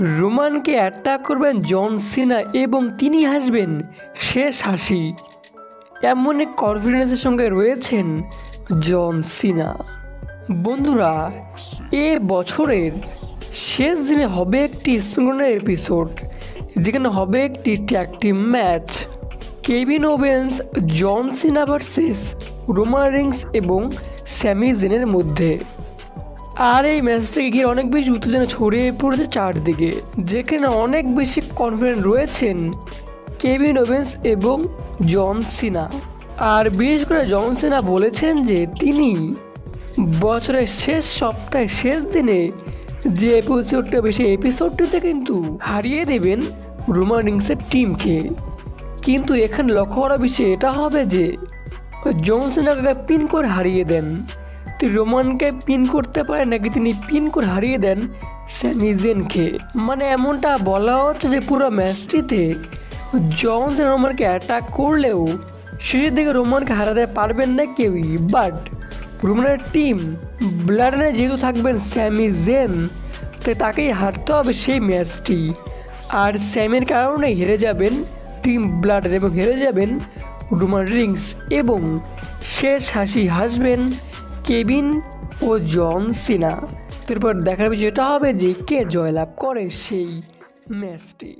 রোমানকে attack করবেন জন সিনা এবং তিনি হাসবেন শেষ হাসি। এমন এক কনফিডেন্সের সঙ্গে রয়েছেন জন সিনা। বন্ধুরা, এ বছরের শেষ দিনে হবে একটি স্মরণের এপিসোড যেখানে হবে একটি tag match Kevin Owens John Cena versus Roman Reigns এবং স্যামি জেনের মধ্যে। আর এই ম্যাচটাকে ঘিরে অনেক বেশি উত্তেজনা ছড়িয়ে পড়েছে চারদিকে, যেখানে অনেক বেশি কনফিডেন্ট রয়েছেন কেভিন ওভেন্স এবং জন সিনা। আর বিশেষ করে জন সিনা বলেছেন যে তিনি বছরের শেষ সপ্তাহে শেষ দিনে যে এপিসোডটা বেশি এপিসোডটিতে কিন্তু হারিয়ে দেবেন রোমান রিংসের টিমকে কিন্তু এখানে লক্ষ্য করা বিষয় এটা হবে যে জনসেনাকে পিন করে হারিয়ে দেন। তিনি রোমানকে পিন করতে পারেন নাকি তিনি পিন করে হারিয়ে দেন স্যামিজেনকে? মানে এমনটা বলা হচ্ছে যে পুরো ম্যাচটিতে জনসন রোমানকে অ্যাটাক করলেও শেষের দিকে রোমানকে হারাতে পারবেন না কেউই। বাট রোমানের টিম ব্লাডনে যেহেতু থাকবেন স্যামি জেন তাই তাকেই হারতে হবে সেই ম্যাচটি। আর স্যামের কারণে হেরে যাবেন টিম ব্লাডের এবং হেরে যাবেন রোমান রিংস এবং শেষ হাসি হাসবেন কেবিন ও জন সিনা তারপর দেখার বিষয় এটা হবে যে কে জয়লাভ করে সেই ম্যাচটি।